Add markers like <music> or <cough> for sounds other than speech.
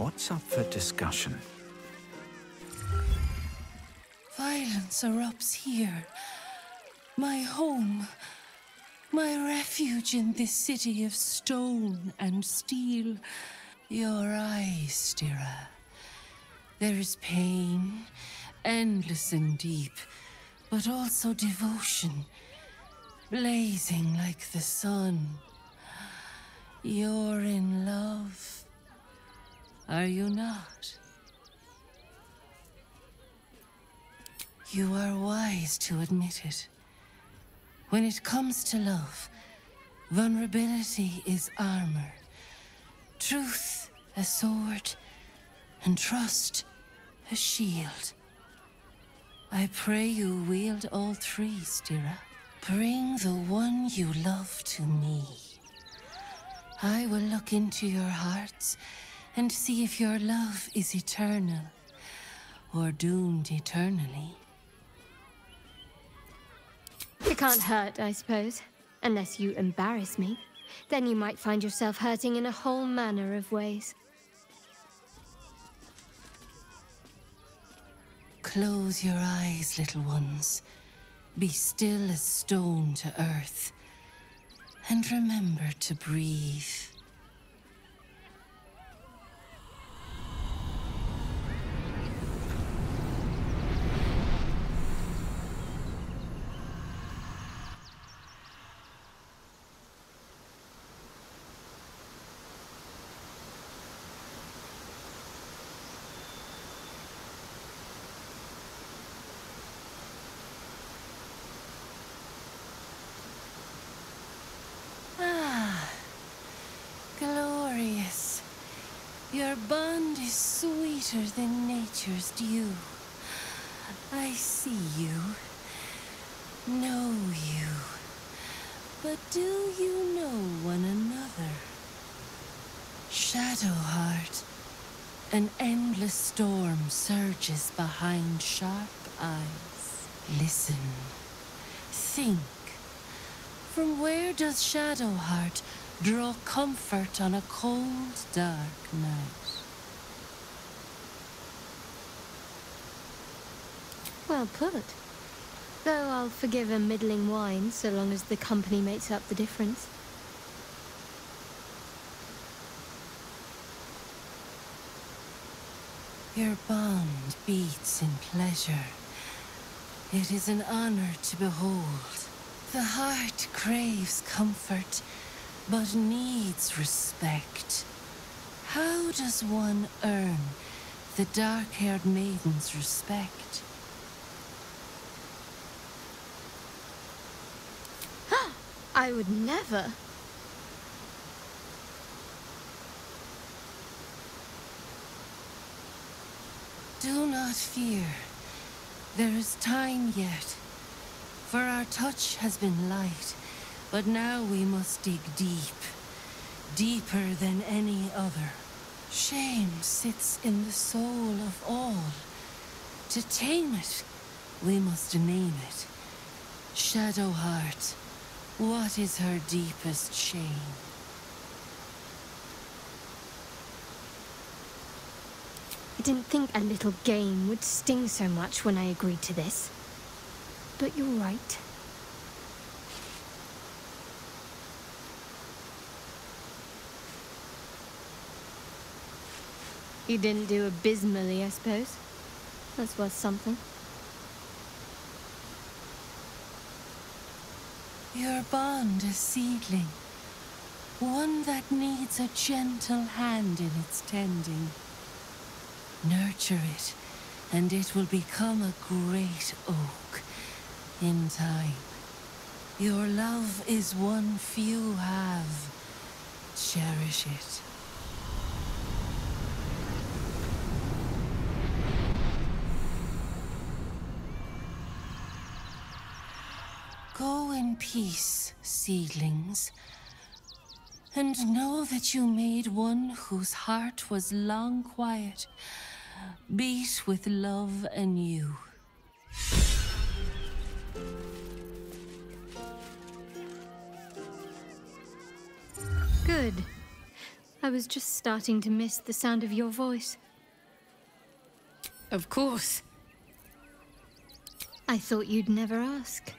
What's up for discussion? Violence erupts here. My home. My refuge in this city of stone and steel. Your eyes, Stira. There is pain, endless and deep, but also devotion, blazing like the sun. You're in love. Are you not? You are wise to admit it. When it comes to love, vulnerability is armor, truth a sword, and trust a shield. I pray you wield all three, Stira. Bring the one you love to me. I will look into your hearts and see if your love is eternal or doomed eternally. It can't hurt, I suppose. Unless you embarrass me. Then you might find yourself hurting in a whole manner of ways. Close your eyes, little ones. Be still as stone to earth. And remember to breathe. Your bond is sweeter than nature's dew. I see you, know you. But do you know one another? Shadowheart, an endless storm surges behind sharp eyes. Listen, think. From where does Shadowheart draw comfort on a cold, dark night? Well put. Though I'll forgive a middling wine so long as the company makes up the difference. Your bond beats in pleasure. It is an honor to behold. The heart craves comfort, but needs respect. How does one earn the dark-haired maiden's respect? <gasps> I would never. Do not fear. There is time yet. For our touch has been light, but now we must dig deep. Deeper than any other. Shame sits in the soul of all. To tame it, we must name it. Shadowheart, what is her deepest shame? I didn't think a little game would sting so much when I agreed to this. But you're right. You didn't do abysmally, I suppose. That's worth something. Your bond a seedling. One that needs a gentle hand in its tending. Nurture it, and it will become a great oak in time. Your love is one few have. Cherish it. In peace, seedlings, and know that you made one whose heart was long quiet, beat with love anew. Good. I was just starting to miss the sound of your voice. Of course. I thought you'd never ask.